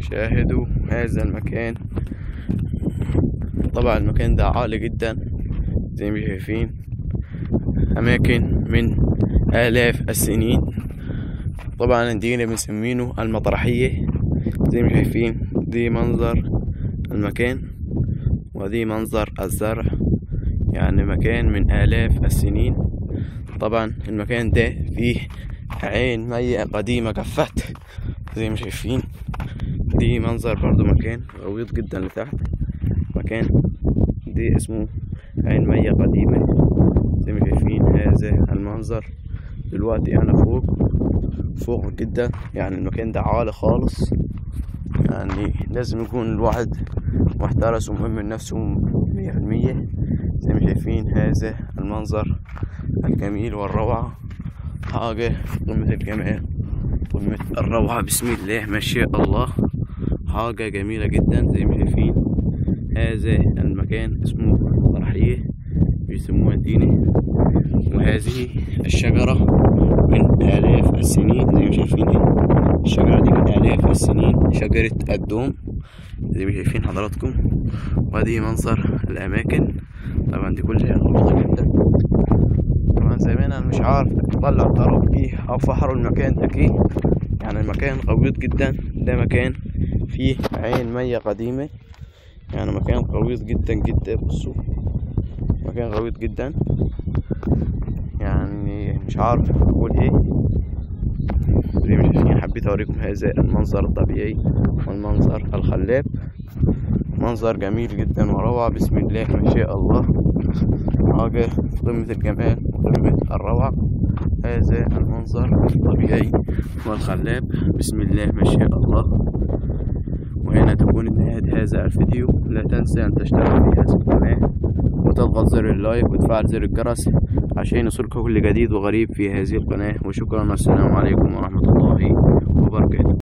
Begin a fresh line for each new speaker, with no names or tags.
شاهدوا هذا المكان. طبعا المكان ده عالي جدا زي ما شايفين. أماكن من آلاف السنين. طبعا دينا بنسمينه المطرحية. زي ما شايفين دي منظر المكان ودي منظر الزرع. يعني مكان من آلاف السنين. طبعا المكان ده فيه عين مية قديمة جفت زي ما شايفين. دي منظر برضو مكان غويط جدا لتحت. مكان دي اسمه عين مية قديمة زي ما شايفين هذا المنظر. دلوقتي أنا فوق فوق جدا. يعني المكان ده عالي خالص. يعني لازم يكون الواحد محترس ومهم نفسه مية في المية زي ما شايفين هذا المنظر الجميل والروعة. حاجة قمة الجمال قمة الروعة. بسم الله ما شاء الله. حاجة جميلة جدا زي ما شايفين هذا المكان اسمه طرحية بيسموها ديني وهذه الشجرة من آلاف السنين زي ما شايفين الشجرة دي من آلاف السنين. شجرة الدوم زي ما شايفين حضراتكم. وادي منظر الأماكن. طبعا دي كلها غويطة جدا. طبعا زمان أنا مش عارف أطلع طرف فيه أو فحروا المكان ده كيه يعني المكان غويط جدا. ده مكان فيه عين مية قديمة. يعني مكان غويط جدا جدا. بصوا مكان غويط جدا. يعني مش عارف أقول إيه. زي ما شايفين حبيت أوريكم هذا المنظر الطبيعي والمنظر الخلاب. منظر جميل جدا وروعة. بسم الله ما شاء الله. حاجة قمة الجمال وقمة الروعة. هذا المنظر الطبيعي والخلاب. بسم الله ما شاء الله. وهنا تكون انتهت هذا الفيديو. لا تنسى أن تشترك في هذه القناة وتضغط زر اللايك وتفعل زر الجرس عشان يصلك كل جديد وغريب في هذه القناة. وشكرا. والسلام عليكم ورحمة الله وبركاته.